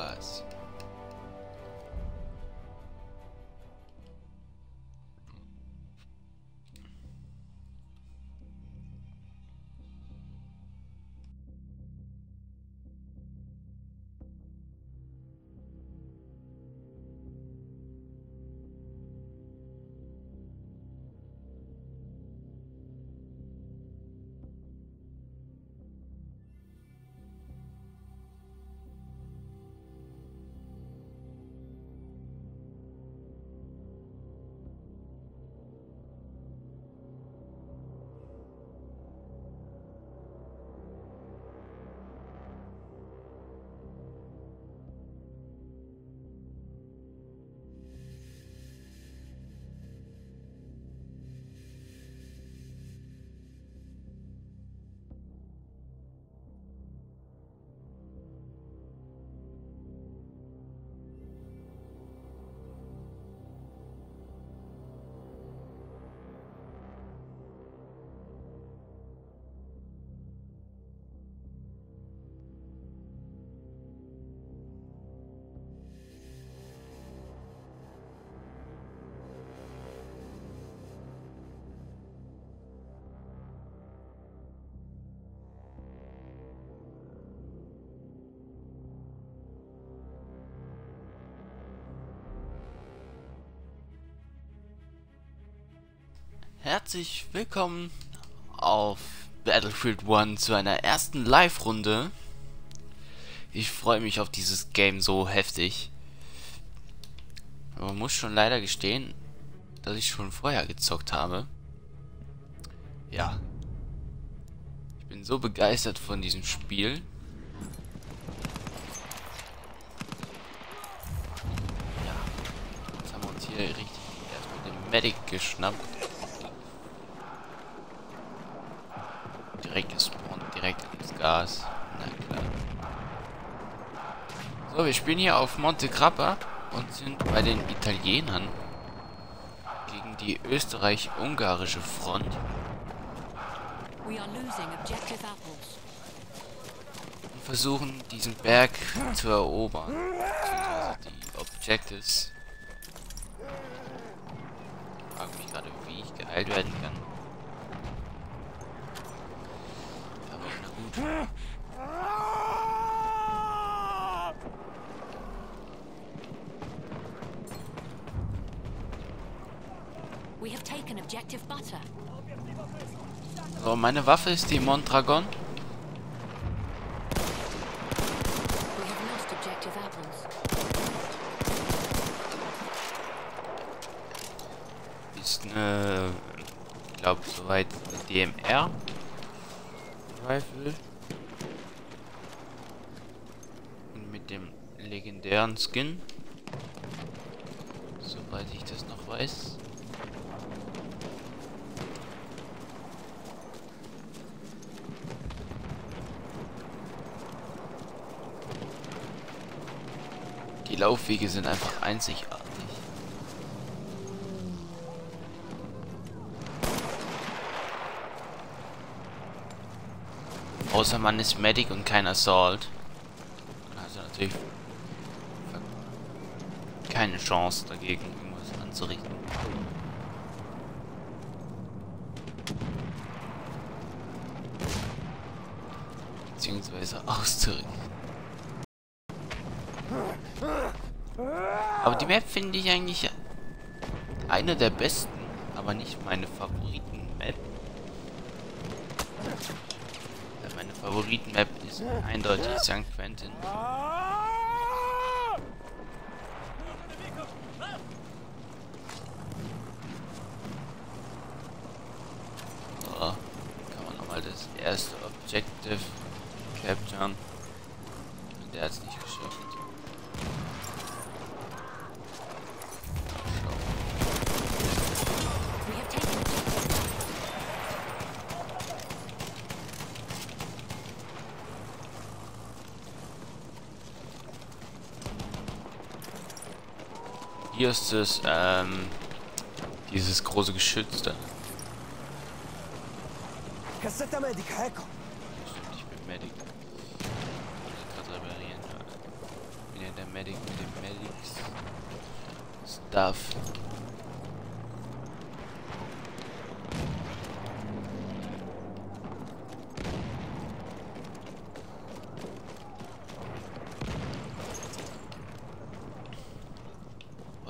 Spaß. Herzlich willkommen auf Battlefield 1 zu einer ersten Live-Runde. Ich freue mich auf dieses Game so heftig. Aber muss schon leider gestehen, dass ich schon vorher gezockt habe. Ja. Ich bin so begeistert von diesem Spiel. Ja. Jetzt haben wir uns hier richtig erstmal den Medic geschnappt. Gas. Na klar. So, wir spielen hier auf Monte Grappa und sind bei den Italienern gegen die österreich-ungarische Front. Und versuchen diesen Berg zu erobern. die Objectives. Ich frage mich gerade, wie ich geheilt werden kann. So, meine Waffe ist die Mondragon. Ist eine, ich glaube, soweit DMR. Rifle. Und mit dem legendären Skin. Soweit ich das noch weiß. Die Laufwege sind einfach einzigartig. Außer man ist Medic und kein Assault. Also natürlich keine Chance dagegen, irgendwas anzurichten. Beziehungsweise auszurichten. Aber die Map finde ich eigentlich eine der besten, aber nicht meine Favoriten-Map. Meine Favoriten-Map ist eindeutig St. Quentin. So, kann man nochmal das erste Objective capturen. Der hat es nicht geschafft. Hier ist es, ähm, dieses große Geschütz da. Ich bin Medic. Ich gerade reparieren. Bin ja Medic mit dem Medics Stuff.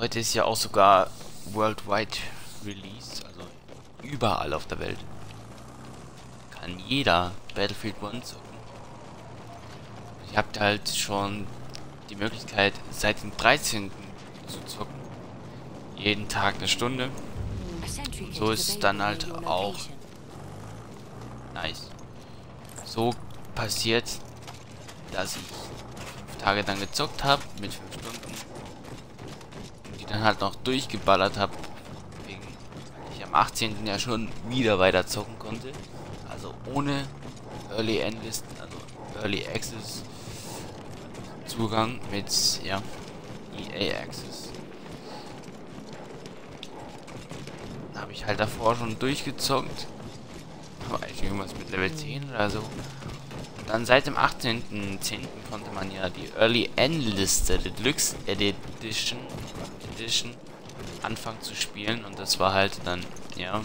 Heute ist ja auch sogar Worldwide Release, also überall auf der Welt. Kann jeder Battlefield 1 zocken. Ihr habt halt schon die Möglichkeit, seit dem 13. zu zocken. Jeden Tag eine Stunde. So ist es dann halt auch nice. So passiert, dass ich fünf Tage dann gezockt habe mit fünf dann halt noch durchgeballert habe, wegen ich am 18. ja schon wieder weiter zocken konnte. Also ohne Early Endlisten, also Early Access Zugang mit ja EA Access. Habe ich halt davor schon durchgezockt. Aber eigentlich irgendwas mit Level 10 oder so. Und dann seit dem 18.10. konnte man ja die Early Endliste Deluxe Edition Edition anfangen zu spielen und das war halt dann, ja,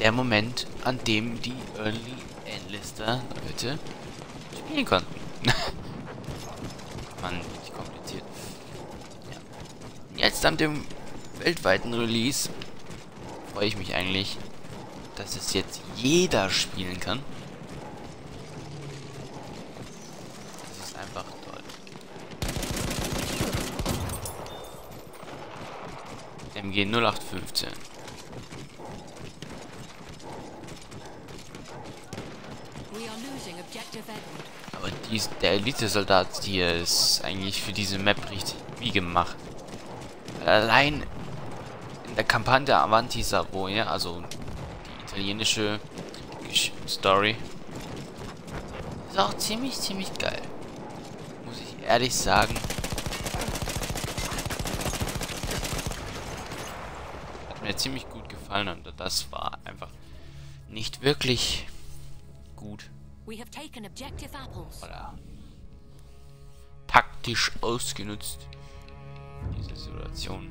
der Moment, an dem die Early Endlister Leute spielen konnten. Mann, nicht kompliziert. Ja. Jetzt an dem weltweiten Release freue ich mich eigentlich, dass es jetzt jeder spielen kann. MG 0815. Aber dies, der Elite-Soldat hier ist eigentlich für diese Map richtig wie gemacht. Allein in der Kampagne Avanti Savoia, also die italienische Story, ist auch ziemlich, ziemlich geil. Muss ich ehrlich sagen. mir ziemlich gut gefallen und das war einfach nicht wirklich gut. Oder taktisch ausgenutzt, diese Situation.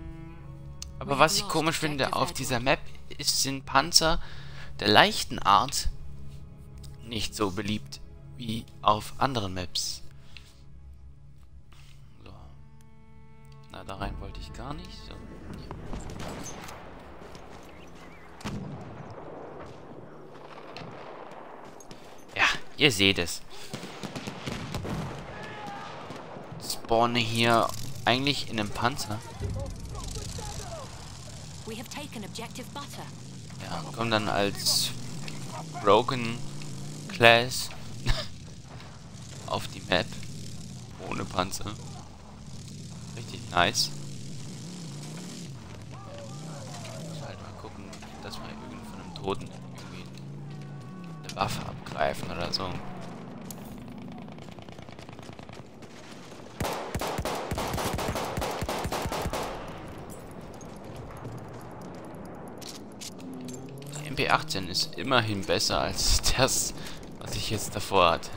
Aber was ich komisch finde auf dieser Map, ist, sind Panzer der leichten Art nicht so beliebt wie auf anderen Maps. So. Na, da rein wollte ich gar nicht. So. Ihr seht es. Spawne hier eigentlich in einem Panzer. Ja, kommen dann als Broken Class auf die Map. Ohne Panzer. Richtig nice. Angreifen oder so. Die MP18 ist immerhin besser als das, was ich jetzt davor hatte.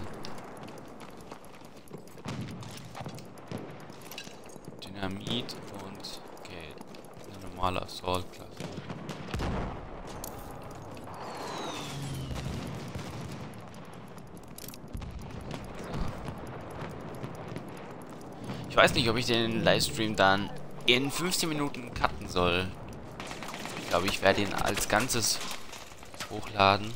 Dynamit und okay, eine normale Assault-Klasse. Ich weiß nicht, ob ich den Livestream dann in 15 Minuten cutten soll. Ich glaube, ich werde ihn als Ganzes hochladen.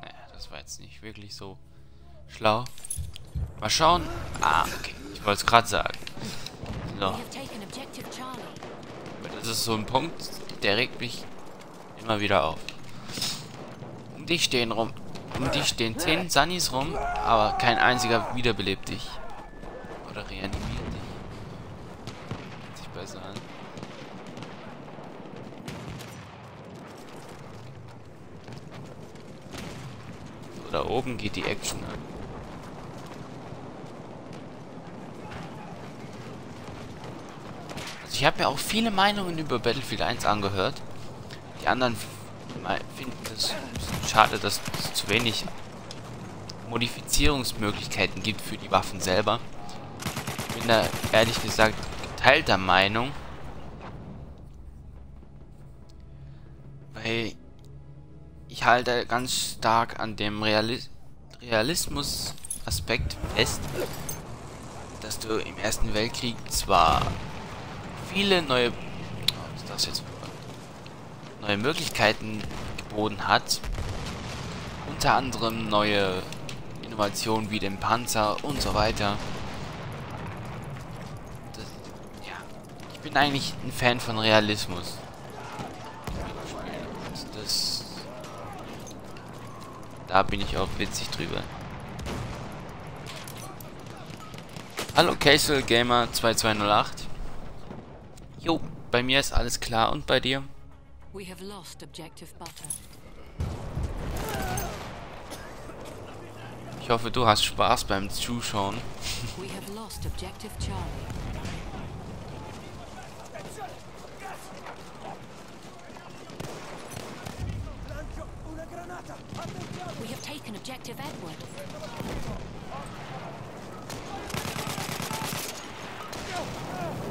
Naja, das war jetzt nicht wirklich so schlau. Mal schauen. Ah, okay. Ich wollte es gerade sagen. So. Das ist so ein Punkt, der regt mich immer wieder auf dich stehen rum. Um dich stehen zehn Sunnies rum, aber kein einziger wiederbelebt dich. Oder reanimiert dich. Sich besser an. So, da oben geht die Action an. Also ich habe mir auch viele Meinungen über Battlefield 1 angehört. Die anderen finde es schade, dass es zu wenig Modifizierungsmöglichkeiten gibt für die Waffen selber. Ich bin da ehrlich gesagt geteilter Meinung. Weil ich halte ganz stark an dem Reali Realismus-Aspekt fest, dass du im Ersten Weltkrieg zwar viele neue, jetzt neue Möglichkeiten geboten hat, unter anderem neue Innovationen wie den Panzer und so weiter. Das, ja, ich bin eigentlich ein Fan von Realismus. Das, da bin ich auch witzig drüber. Hallo Castle Gamer 2208. Jo, bei mir ist alles klar und bei dir? We have lost objective butter. Ich hoffe, du hast Spaß beim Zuschauen. We have lost objective Charlie. We have taken objective Edward.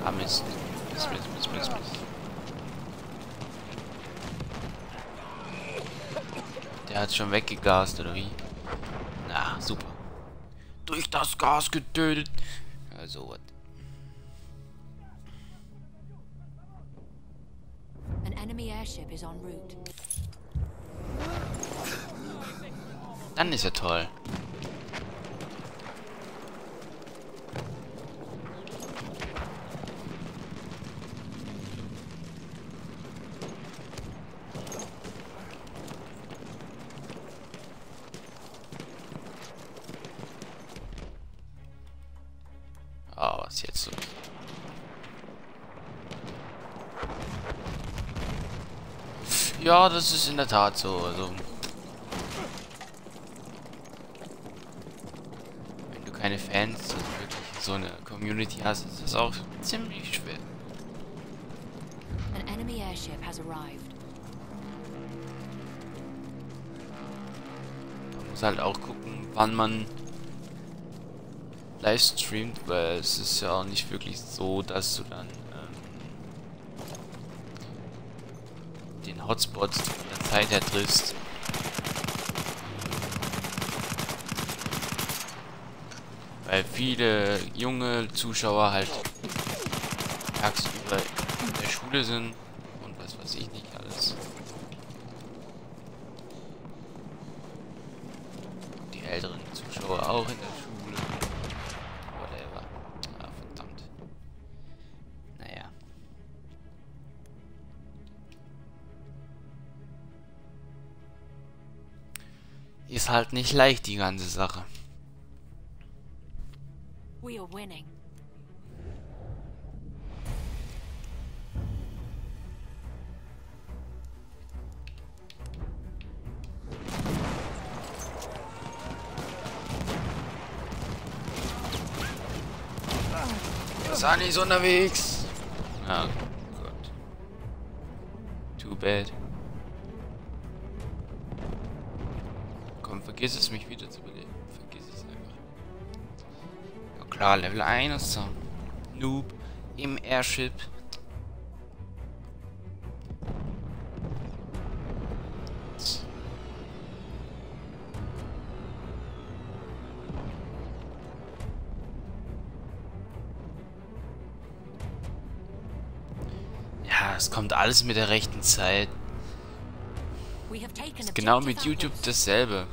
Ah, Mist. Mist, Mist, Mist, Mist, Mist. Der hat schon weggegast, oder wie? Durch das Gas getötet. Also, was? An enemy airship is en route. Dann ist ja toll. Was jetzt so. Ja, das ist in der Tat so. Also, wenn du keine Fans also wirklich so eine Community hast, ist das auch ziemlich schwer. An enemy airship has arrived. Man muss halt auch gucken, wann man live streamt, weil es ist ja auch nicht wirklich so, dass du dann ähm, den Hotspot von der Zeit her triffst. Weil viele junge Zuschauer halt tagsüber in der Schule sind halt nicht leicht, die ganze Sache. We are winning. Sani ist unterwegs. Ah, Gott. Too bad. Vergiss es, mich wieder zu beleben. Vergiss es einfach. Ja klar, Level 1 so. Noob im Airship. Ja, es kommt alles mit der rechten Zeit. Genau mit YouTube dasselbe.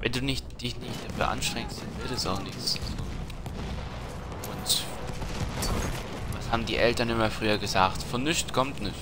Wenn du nicht, dich nicht dafür anstrengst, dann wird es auch nichts. Und was haben die Eltern immer früher gesagt? Von nichts kommt nichts.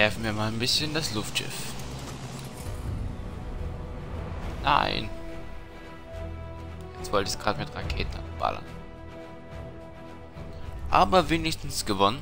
Nerven wir mal ein bisschen das Luftschiff. Nein. Jetzt wollte ich es gerade mit Raketen abballern. Aber wenigstens gewonnen.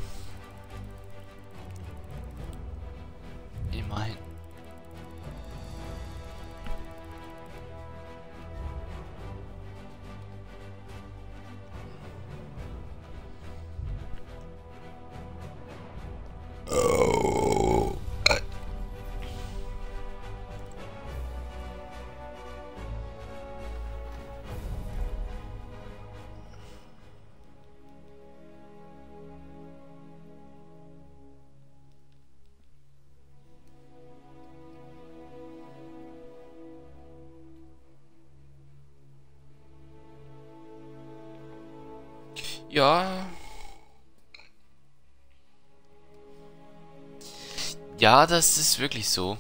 Ja, das ist wirklich so.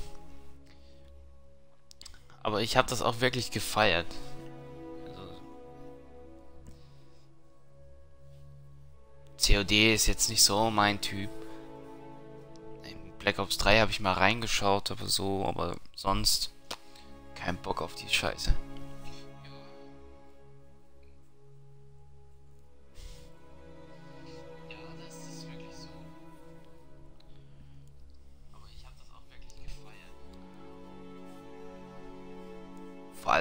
Aber ich habe das auch wirklich gefeiert. Also COD ist jetzt nicht so mein Typ. In Black Ops 3 habe ich mal reingeschaut, aber so, aber sonst kein Bock auf die Scheiße.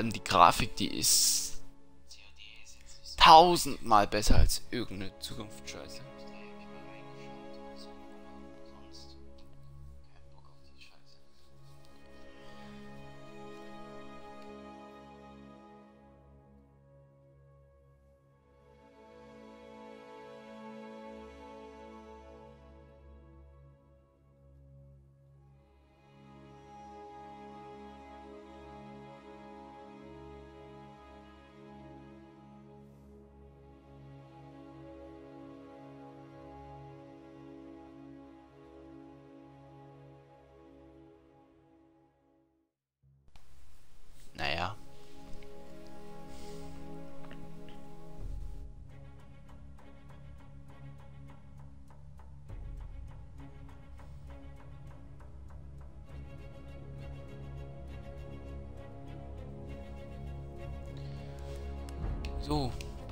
Allem die Grafik, die ist tausendmal besser als irgendeine Zukunftsscheiße.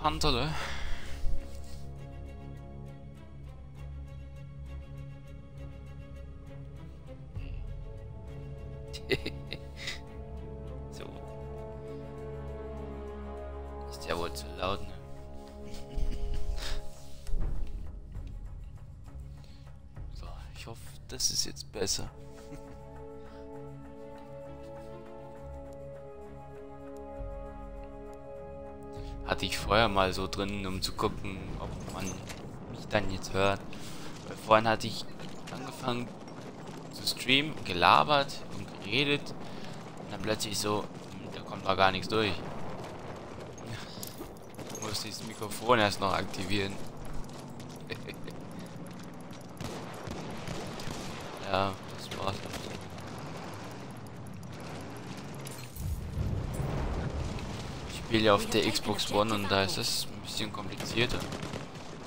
So, Pantherle. so. Mal so drin, um zu gucken, ob man mich dann jetzt hört. Weil vorhin hatte ich angefangen zu streamen, gelabert und geredet. Und dann plötzlich so, hm, da kommt doch gar nichts durch. Ich muss dieses Mikrofon erst noch aktivieren. ja, das war's. Ich spiele ja auf der Xbox One und da ist es ein bisschen komplizierter.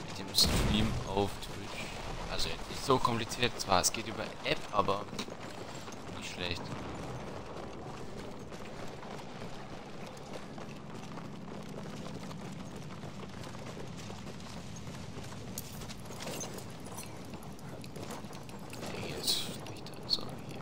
Mit dem Stream auf Twitch. Also nicht so kompliziert zwar, es geht über App, aber nicht schlecht. Hier ist nicht so hier.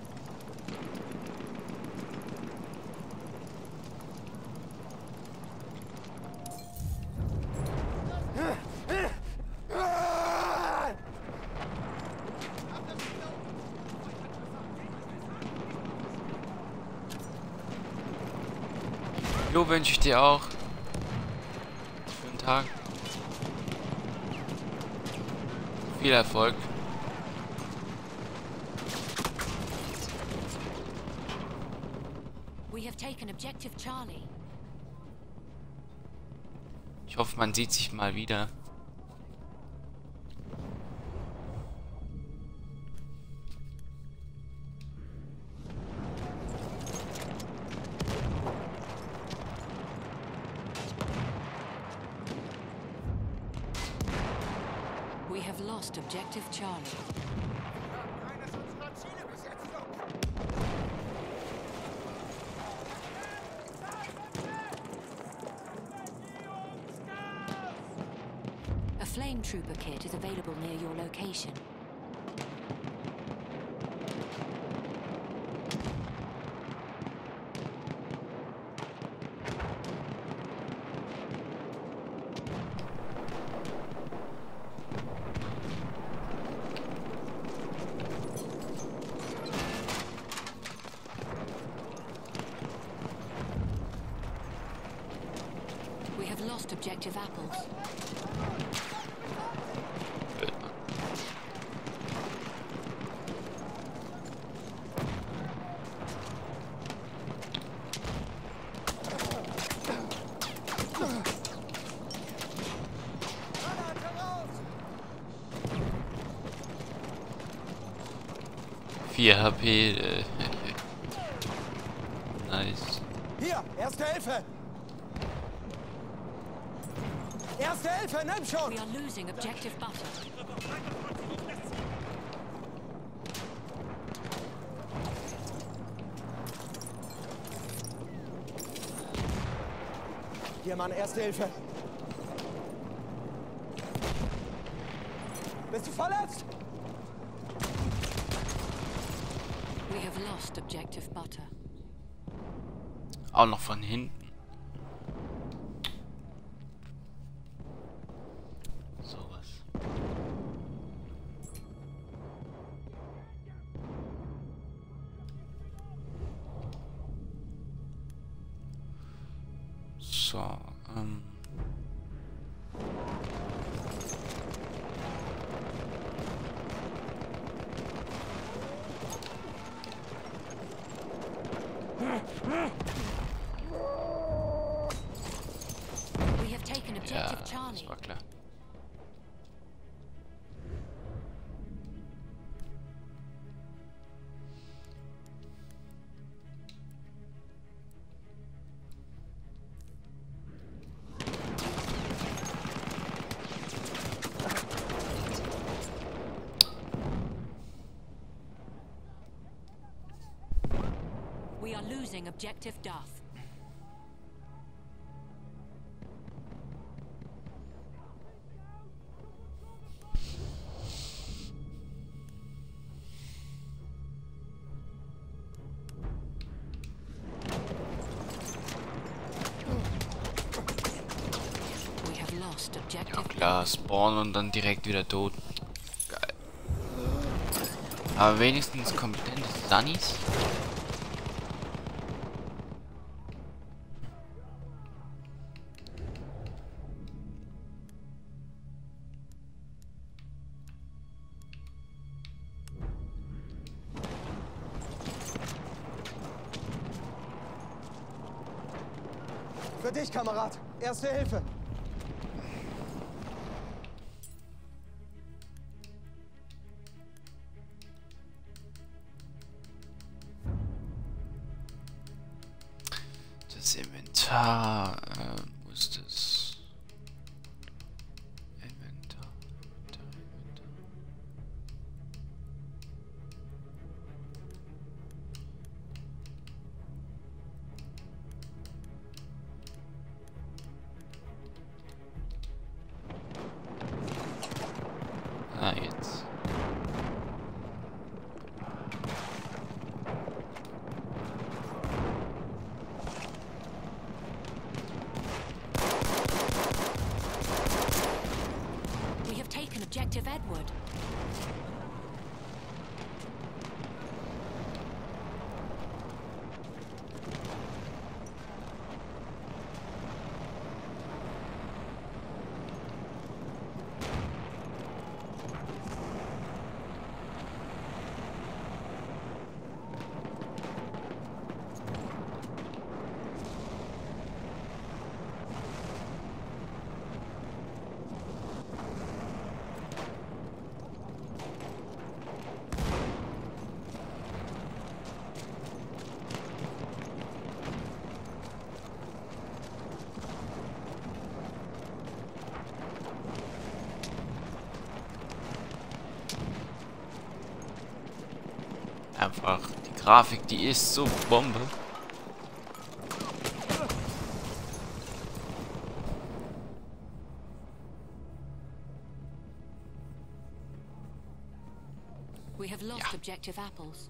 Jo, wünsche ich dir auch. Schönen Tag. Viel Erfolg. We have taken objective Charlie. Ich hoffe, man sieht sich mal wieder. Lost objective apples. Blöd, Mann. Vier HP. Äh, nice. Hier, erste Hilfe! Nimm schon! We are losing objective butter. Hier, Mann, erste Hilfe! So, ähm. Losing objective Duff. Spawnen und dann direkt wieder tot. Geil. Aber wenigstens kompetente Sunnies. Für dich, Kamerad. Erste Hilfe. Grafik, die ist so Bombe. We have lost ja. objective apples.